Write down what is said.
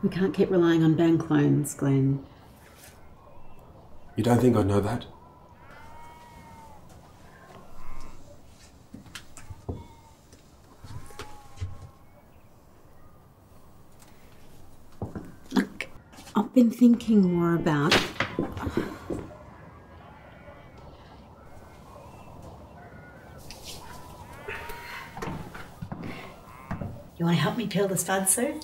We can't keep relying on bank loans, Glenn. You don't think I know that? Look, I've been thinking more about. You want to help me peel this fud, Sue?